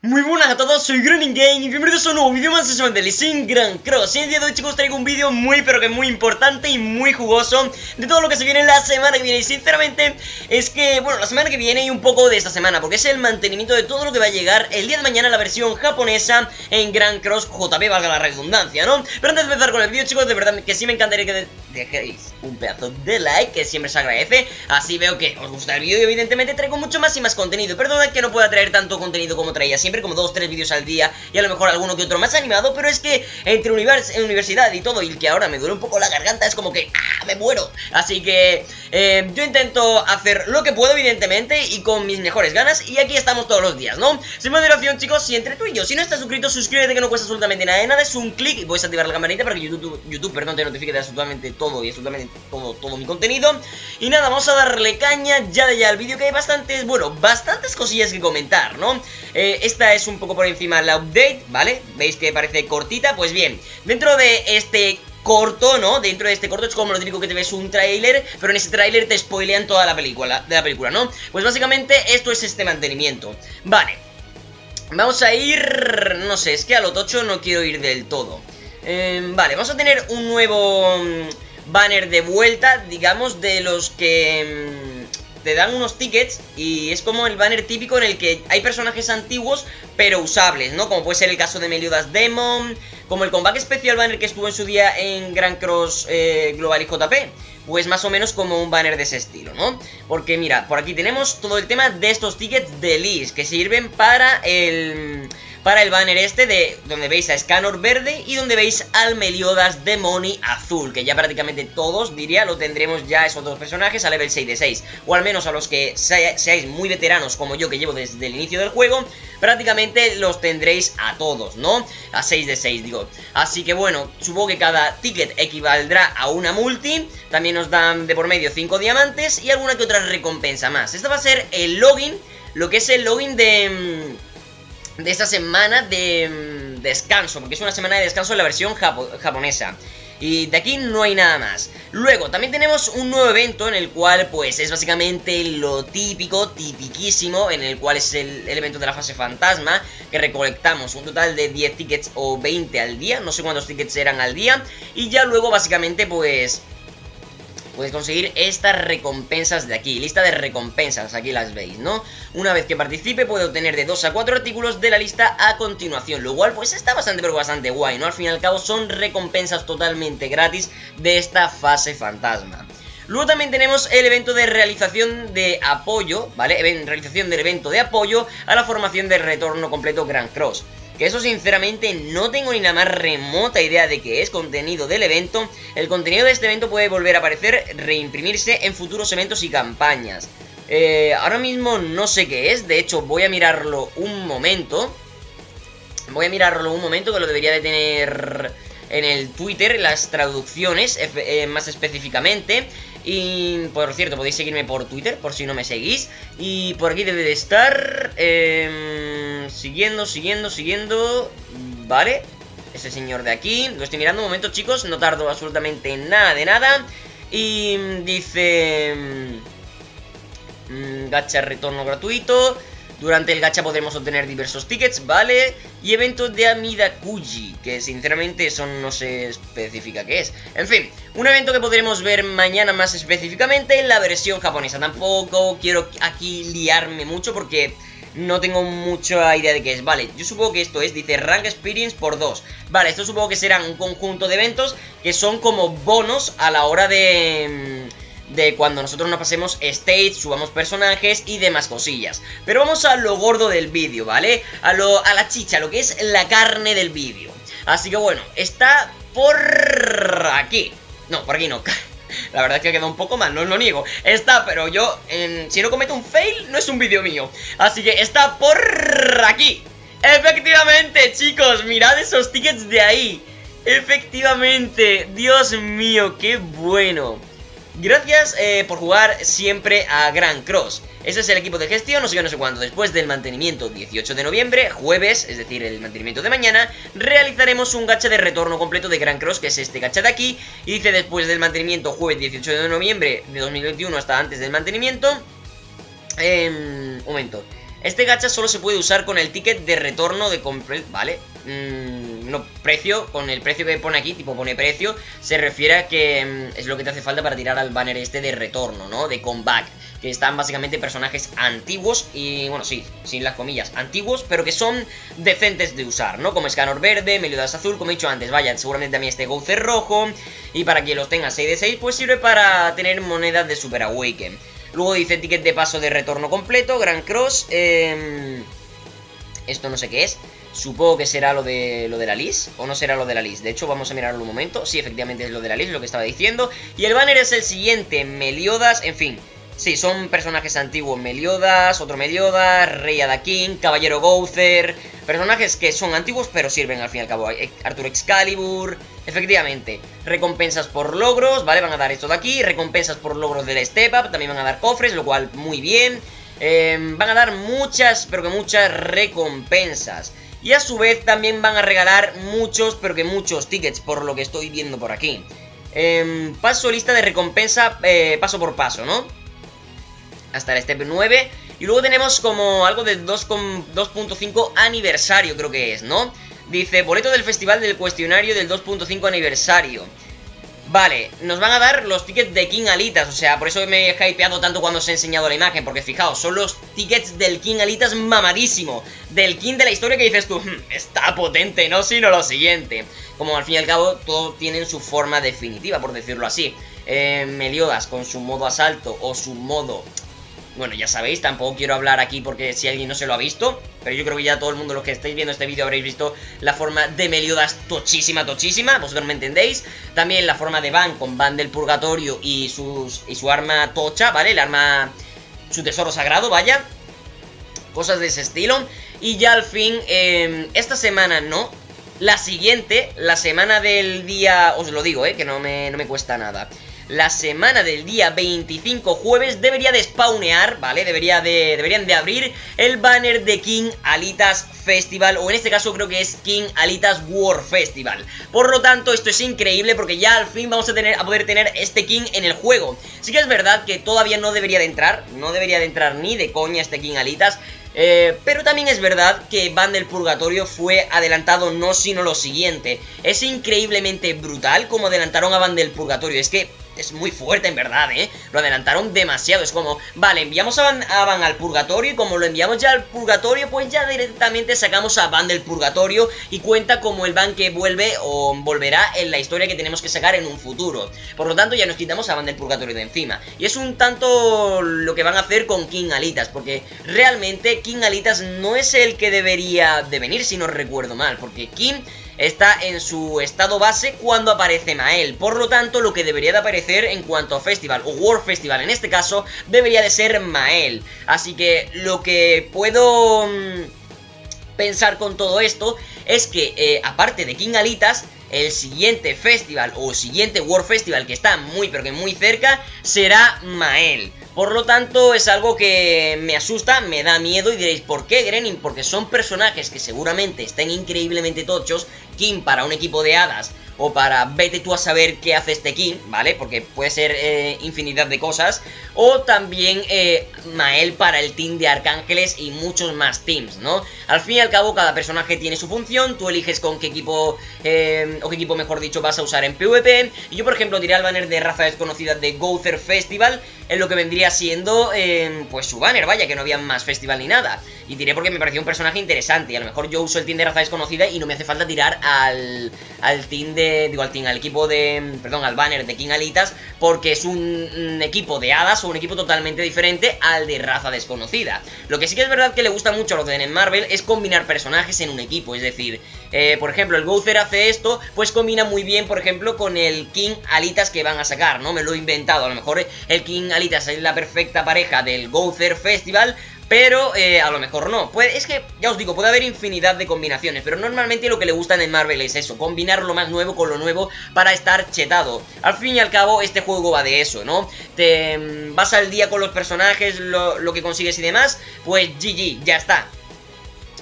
Muy buenas a todos, soy Grunning Game y bienvenidos a un nuevo vídeo más de The Sin Grand Cross. Y el día de hoy chicos traigo un vídeo muy pero que muy importante y muy jugoso De todo lo que se viene la semana que viene. Y sinceramente es que, bueno, la semana que viene y un poco de esta semana Porque es el mantenimiento de todo lo que va a llegar el día de mañana La versión japonesa en Grand Cross JP, valga la redundancia, ¿no? Pero antes de empezar con el vídeo chicos, de verdad que sí me encantaría que dejéis un pedazo de like Que siempre se agradece, así veo que os gusta el vídeo Y evidentemente traigo mucho más y más contenido. Perdona que no pueda traer tanto contenido como traía siempre siempre como dos, tres vídeos al día y a lo mejor alguno que otro más animado, pero es que entre univers universidad y todo, y que ahora me duele un poco la garganta, es como que ¡ah! me muero. Así que eh, yo intento hacer lo que puedo, evidentemente, y con mis mejores ganas, y aquí estamos todos los días, ¿no? Sin moderación, chicos, si entre tú y yo, si no estás suscrito, suscríbete que no cuesta absolutamente nada, nada, es un clic y puedes activar la campanita para que YouTube, YouTube perdón, te notifique de absolutamente todo y absolutamente todo, todo mi contenido. Y nada, vamos a darle caña ya de ya al vídeo, que hay bastantes, bueno, bastantes cosillas que comentar, ¿no? Eh, esta es un poco por encima la update, ¿vale? ¿Veis que parece cortita? Pues bien, dentro de este corto, ¿no? Dentro de este corto es como lo típico que te ves un tráiler, pero en ese tráiler te spoilean toda la película, de la película, ¿no? Pues básicamente esto es este mantenimiento. Vale. Vamos a ir... No sé, es que a lo tocho no quiero ir del todo. Em, vale, vamos a tener un nuevo mm, banner de vuelta, digamos, de los que... Te dan unos tickets y es como el banner típico en el que hay personajes antiguos pero usables, ¿no? Como puede ser el caso de Meliodas Demon, como el comeback especial banner que estuvo en su día en Grand Cross eh, Global y JP. Pues más o menos como un banner de ese estilo, ¿no? Porque mira, por aquí tenemos todo el tema de estos tickets de Liz que sirven para el para el banner este de donde veis a Scanor verde y donde veis al Meliodas Demoni azul, que ya prácticamente todos, diría, lo tendremos ya esos dos personajes a level 6 de 6, o al menos a los que seáis muy veteranos como yo que llevo desde el inicio del juego, prácticamente los tendréis a todos, ¿no? A 6 de 6, digo. Así que bueno, supongo que cada ticket equivaldrá a una multi, también nos dan de por medio 5 diamantes y alguna que otra recompensa más. Este va a ser el login, lo que es el login de mm, de esta semana de mm, descanso, porque es una semana de descanso en la versión japonesa. Y de aquí no hay nada más. Luego, también tenemos un nuevo evento en el cual, pues, es básicamente lo típico, tipiquísimo, en el cual es el, el, evento de la fase fantasma, que recolectamos un total de 10 tickets o 20 al día, no sé cuántos tickets eran al día, y ya luego, básicamente, pues, puedes conseguir estas recompensas de aquí, lista de recompensas, aquí las veis, ¿no? Una vez que participe puede obtener de 2 a 4 artículos de la lista a continuación, lo cual pues está bastante pero bastante guay, ¿no? Al fin y al cabo son recompensas totalmente gratis de esta fase fantasma. Luego también tenemos el evento de realización de apoyo, ¿vale? Realización del evento de apoyo a la formación de retorno completo Grand Cross. Que eso sinceramente no tengo ni la más remota idea de qué es contenido del evento. El contenido de este evento puede volver a aparecer, reimprimirse en futuros eventos y campañas. Eh, ahora mismo no sé qué es, de hecho voy a mirarlo un momento. Voy a mirarlo un momento que lo debería de tener en el Twitter, las traducciones eh, más específicamente. Y por cierto, podéis seguirme por Twitter, por si no me seguís. Y por aquí debe de estar... Em, siguiendo, siguiendo, siguiendo... Vale. Ese señor de aquí. Lo estoy mirando un momento, chicos. No tardo absolutamente nada de nada. Y dice... Mmm, gacha retorno gratuito. Durante el gacha podremos obtener diversos tickets, ¿vale? Y eventos de Amida Kuji, que sinceramente eso no se especifica qué es. En fin, un evento que podremos ver mañana más específicamente en la versión japonesa. Tampoco quiero aquí liarme mucho porque no tengo mucha idea de qué es. Vale, yo supongo que esto es, dice Rank Experience por 2. Vale, esto supongo que serán un conjunto de eventos que son como bonos a la hora de mm, de cuando nosotros nos pasemos stage, subamos personajes y demás cosillas. Pero vamos a lo gordo del vídeo, ¿vale? A, lo, a la chicha, lo que es la carne del vídeo. Así que bueno, está por aquí. No, por aquí no. La verdad es que quedado un poco mal, no lo niego. Está, pero yo, si no cometo un fail, no es un vídeo mío. Así que está por aquí. Efectivamente, chicos, mirad esos tickets de ahí. Efectivamente, Dios mío, qué bueno Gracias eh, por jugar siempre a Grand Cross. Ese es el equipo de gestión, no sé qué, no sé cuándo. Después del mantenimiento 18 de noviembre, jueves, es decir, el mantenimiento de mañana, realizaremos un gacha de retorno completo de Grand Cross, que es este gacha de aquí. Y dice después del mantenimiento, jueves 18 de noviembre de 2021 hasta antes del mantenimiento. Eh, un momento. Este gacha solo se puede usar con el ticket de retorno de compra, ¿vale? Mm, no, precio, con el precio que pone aquí, tipo pone precio, se refiere a que mm, es lo que te hace falta para tirar al banner este de retorno, ¿no? De comeback, que están básicamente personajes antiguos y, bueno, sí, sin las comillas, antiguos, pero que son decentes de usar, ¿no? Como Scanor verde, Meliodas azul, como he dicho antes, vaya, seguramente también este Gouther rojo, y para quien los tenga 6 de 6, pues sirve para tener monedas de Super Awaken. Luego dice ticket de paso de retorno completo, Grand Cross. Eh, esto no sé qué es. Supongo que será lo de, lo de la Liz, o no será lo de la Liz. De hecho, vamos a mirarlo un momento. Sí, efectivamente es lo de la Liz, lo que estaba diciendo. Y el banner es el siguiente, Meliodas, en fin. Sí, son personajes antiguos, Meliodas, otro Meliodas, Rey Adakin, Caballero Gouther, personajes que son antiguos pero sirven al fin y al cabo. Eh, Arthur Excalibur, efectivamente, recompensas por logros, ¿vale? Van a dar esto de aquí, recompensas por logros del Step Up, también van a dar cofres, lo cual muy bien. Em, van a dar muchas, pero que muchas recompensas. Y a su vez también van a regalar muchos, pero que muchos tickets, por lo que estoy viendo por aquí. Eh, paso lista de recompensa eh, paso por paso, ¿no? hasta el Step 9. Y luego tenemos como algo de 2.5 aniversario, creo que es, ¿no? Dice, boleto del festival del cuestionario del 2.5 aniversario. Vale, nos van a dar los tickets de King Alitas, o sea, por eso me he hypeado tanto cuando os he enseñado la imagen, porque fijaos, son los tickets del King Alitas mamadísimo, del King de la historia que dices tú, hmm, está potente, no sino lo siguiente. Como al fin y al cabo, todos tienen su forma definitiva, por decirlo así. Eh, Meliodas con su modo asalto o su modo bueno, ya sabéis, tampoco quiero hablar aquí porque si alguien no se lo ha visto, pero yo creo que ya todo el mundo, los que estáis viendo este vídeo, habréis visto la forma de Meliodas tochísima, tochísima, vosotros me entendéis. También la forma de Van con Van del Purgatorio y, sus, y su arma tocha, ¿vale? El arma, su tesoro sagrado, vaya. Cosas de ese estilo. Y ya al fin, em, esta semana no, la siguiente, la semana del día, os lo digo, ¿eh? Que no me, no me cuesta nada la semana del día 25 jueves debería de spawnear, ¿vale? Debería de, deberían de abrir el banner de King Alitas Festival, o en este caso creo que es King Alitas War Festival. Por lo tanto, esto es increíble porque ya al fin vamos a, tener, a poder tener este King en el juego. Sí que es verdad que todavía no debería de entrar, no debería de entrar ni de coña este King Alitas, eh, pero también es verdad que Van del Purgatorio fue adelantado no sino lo siguiente. Es increíblemente brutal como adelantaron a Van del Purgatorio. Es que es muy fuerte en verdad, ¿eh? Lo adelantaron demasiado, es como, vale, enviamos a Van, al purgatorio y como lo enviamos ya al purgatorio, pues ya directamente sacamos a Van del purgatorio y cuenta como el Van que vuelve o volverá en la historia que tenemos que sacar en un futuro. Por lo tanto, ya nos quitamos a Van del purgatorio de encima. Y es un tanto lo que van a hacer con King Alitas, porque realmente King Alitas no es el que debería de venir, si no recuerdo mal, porque King está en su estado base cuando aparece Mael. Por lo tanto, lo que debería de aparecer en cuanto a Festival, o World Festival en este caso, debería de ser Mael. Así que lo que puedo mm, pensar con todo esto es que, eh, aparte de King Alitas, el siguiente festival o siguiente World Festival que está muy pero que muy cerca será Mael. Por lo tanto, es algo que me asusta, me da miedo y diréis, ¿por qué Grenin? Porque son personajes que seguramente estén increíblemente tochos, King para un equipo de hadas o para vete tú a saber qué hace este King, ¿vale? Porque puede ser eh, infinidad de cosas. O también eh, Mael para el team de Arcángeles y muchos más teams, ¿no? Al fin y al cabo, cada personaje tiene su función, tú eliges con qué equipo, eh, o qué equipo mejor dicho, vas a usar en PvP. Y yo, por ejemplo, diré al banner de raza desconocida de Gouther Festival, en lo que vendría siendo, pues su banner, vaya, que no había más festival ni nada. Y diré porque me pareció un personaje interesante, y a lo mejor yo uso el team de raza desconocida y no me hace falta tirar al, al team de digo, al team, al equipo de, perdón, al banner de King Alitas, porque es un, equipo de hadas o un equipo totalmente diferente al de raza desconocida. Lo que sí que es verdad que le gusta mucho a los de Marvel es combinar personajes en un equipo, es decir, eh, por ejemplo, el Gouther hace esto, pues combina muy bien, por ejemplo, con el King Alitas que van a sacar, ¿no? Me lo he inventado, a lo mejor el King Alitas es la perfecta pareja del Gouther Festival, pero eh, a lo mejor no. Es que, ya os digo, puede haber infinidad de combinaciones. Pero normalmente lo que le gusta en Marvel es eso. Combinar lo más nuevo con lo nuevo para estar chetado. Al fin y al cabo, este juego va de eso, ¿no? Te mm, vas al día con los personajes, lo, que consigues y demás. Pues GG, ya está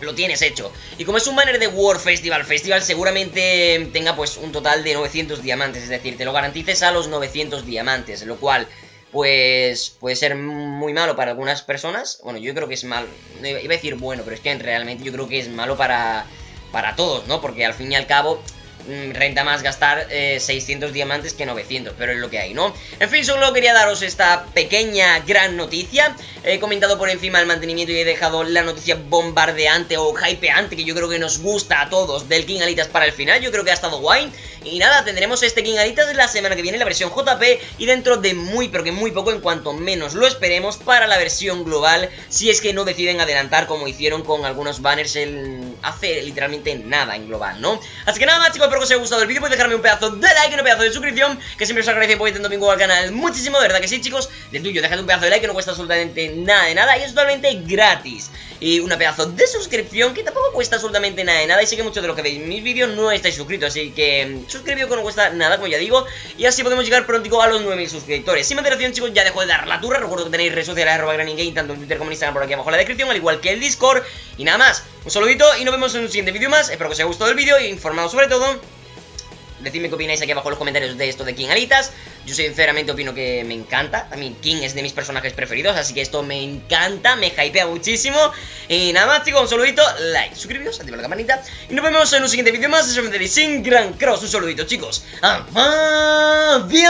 lo tienes hecho. Y como es un banner de World Festival, Festival seguramente tenga pues un total de 900 diamantes, es decir, te lo garantices a los 900 diamantes, lo cual pues puede ser muy malo para algunas personas. Bueno, yo creo que es malo. Iba a decir bueno, pero es que realmente yo creo que es malo para, para todos, ¿no? Porque al fin y al cabo renta más gastar 600 eh, diamantes que 900, pero es lo que hay, ¿no? En fin, solo quería daros esta pequeña gran noticia. He comentado por encima el mantenimiento y he dejado la noticia bombardeante o hypeante que yo creo que nos gusta a todos del King Alitas para el final. Yo creo que ha estado guay. Y nada, tendremos este King Alitas la semana que viene, la versión JP, y dentro de muy, pero que muy poco, en cuanto menos lo esperemos, para la versión global, si es que no deciden adelantar como hicieron con algunos banners el... hace literalmente nada en global, ¿no? Así que nada más chicos, espero que os haya gustado el vídeo, podéis dejarme un pedazo de like y un pedazo de suscripción, que siempre os agradece por tanto bingo al canal muchísimo, de verdad que sí chicos, de tuyo, dejad un pedazo de like que no cuesta absolutamente nada de nada y es totalmente gratis. Y una pedazo de suscripción que tampoco cuesta absolutamente nada de nada y sé que muchos de los que veis mis vídeos no estáis suscritos, así que suscribiros que no cuesta nada, como ya digo, y así podemos llegar pronto a los 9000 suscriptores. Sin moderación chicos, ya dejo de dar la turra, recuerdo que tenéis redes sociales arroba Game, tanto en Twitter como en Instagram por aquí abajo en la descripción, al igual que el Discord, y nada más, un saludito y nos vemos en un siguiente vídeo más, espero que os haya gustado el vídeo e informado sobre todo Decidme qué opináis aquí abajo en los comentarios de esto de King Alitas. Yo sinceramente opino que me encanta. A mí King es de mis personajes preferidos, así que esto me encanta, me hypea muchísimo. Y nada más, chicos, un saludito, like, suscribiros, activa la campanita. Y nos vemos en un siguiente vídeo más. Eso me sin gran cross. Un saludito, chicos. ¡Adiós!